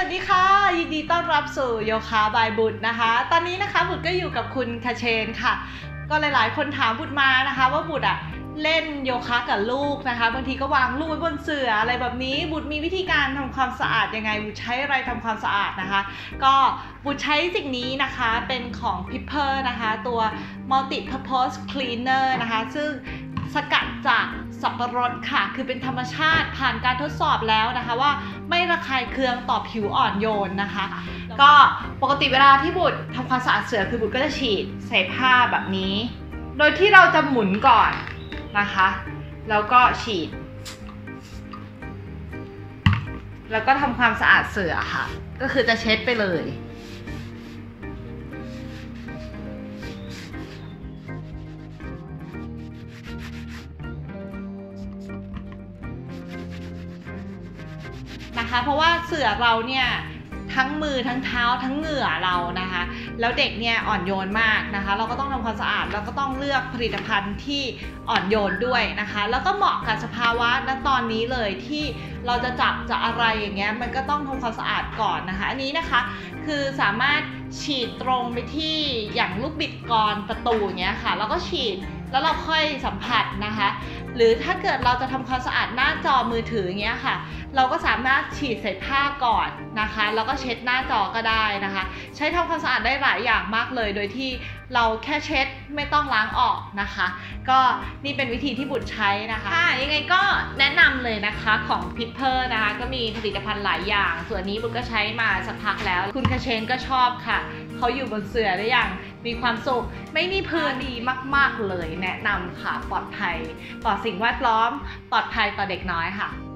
สวัสดีค่ะ ยินดีต้อนรับสู่โยคะบายบุตรนะคะ ตอนนี้นะคะบุตรก็อยู่กับคุณคาเชนค่ะ ก็หลาย ๆ คนถามบุตรมานะคะ ว่าบุตรอะเล่นโยคะกับลูกนะคะบางทีก็วางลูกไว้บนเสื่ออะไรแบบนี้ บุตรมีวิธีการทำความสะอาดยังไง บุตรใช้อะไรทำความสะอาดนะคะ ก็บุตรใช้สิ่งนี้นะคะเป็นของ p i p p e r นะคะ ตัว Multi Purpose Cleaner นะคะ ซึ่งสกัดจาก สับปะรดค่ะ คือเป็นธรรมชาติผ่านการทดสอบแล้วนะคะ ว่าไม่ระคายเคืองต่อผิวอ่อนโยนนะคะ ก็ปกติเวลาที่บุตรทำความสะอาดเสือคือบุตรก็จะฉีดใส่ผ้าแบบนี้ โดยที่เราจะหมุนก่อนนะคะ แล้วก็ฉีด แล้วก็ทำความสะอาดเสือค่ะ ก็คือจะเช็ดไปเลย นะคะ เพราะว่าเสือเราเนี่ยทั้งมือทั้งเท้าทั้งเหงื่อเรานะคะ แล้วเด็กเนี่ยอ่อนโยนมากนะคะ เราก็ต้องทำความสะอาดแล้วก็ต้องเลือกผลิตภัณฑ์ที่อ่อนโยนด้วยนะคะ แล้วก็เหมาะกับสภาวะณตอนนี้เลยที่เราจะจับจะอะไรอย่างเงี้ยมันก็ต้องทำความสะอาดก่อนนะคะ อันนี้นะคะคือสามารถฉีดตรงไปที่อย่างลูกบิดกรประตูอย่างเงี้ยค่ะ แล้วก็ฉีด แล้วเราค่อยสัมผัสนะคะ หรือถ้าเกิดเราจะทำความสะอาดหน้าจอมือถืออย่างเงี้ยค่ะ เราก็สามารถฉีดใส่ผ้าก่อนนะคะ แล้วก็เช็ดหน้าจอก็ได้นะคะ ใช้ทำความสะอาดได้หลายอย่างมากเลย โดยที่เราแค่เช็ดไม่ต้องล้างออกนะคะ ก็นี่เป็นวิธีที่บุตรใช้นะคะค่ะยังไงก็แนะนำเลยนะคะของ Pipper นะคะ ก็มีผลิตภัณฑ์หลายอย่าง ส่วนนี้บุตรก็ใช้มาสักพักแล้ว คุณคาเชนก็ชอบค่ะ เขาอยู่บนเสื่อได้อย่าง มีความสุข ไม่มีพื้นดีมาก ๆ เลยแนะนำค่ะ ปลอดภัยต่อสิ่งแวดล้อม ปลอดภัยต่อเด็กน้อยค่ะ